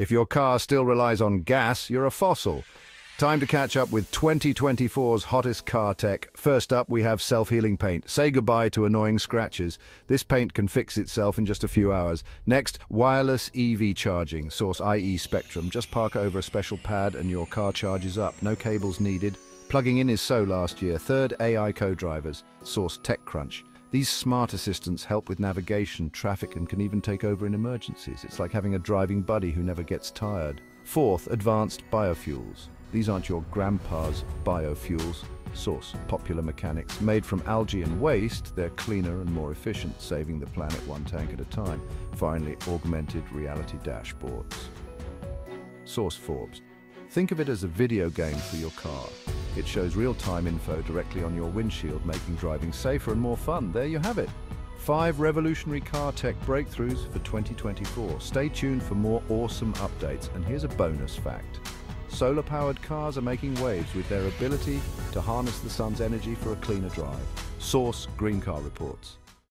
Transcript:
If your car still relies on gas, you're a fossil. Time to catch up with 2024's hottest car tech. First up, we have self-healing paint. Say goodbye to annoying scratches. This paint can fix itself in just a few hours. Next, wireless EV charging. Source IEEE Spectrum. Just park over a special pad and your car charges up. No cables needed. Plugging in is so last year. Third, AI co-drivers. Source TechCrunch. These smart assistants help with navigation, traffic, and can even take over in emergencies. It's like having a driving buddy who never gets tired. Fourth, advanced biofuels. These aren't your grandpa's biofuels. Source, Popular Mechanics. Made from algae and waste, they're cleaner and more efficient, saving the planet one tank at a time. Finally, augmented reality dashboards. Source Forbes. Think of it as a video game for your car. It shows real-time info directly on your windshield, making driving safer and more fun. There you have it. Five revolutionary car tech breakthroughs for 2024. Stay tuned for more awesome updates. And here's a bonus fact. Solar-powered cars are making waves with their ability to harness the sun's energy for a cleaner drive. Source Green Car Reports.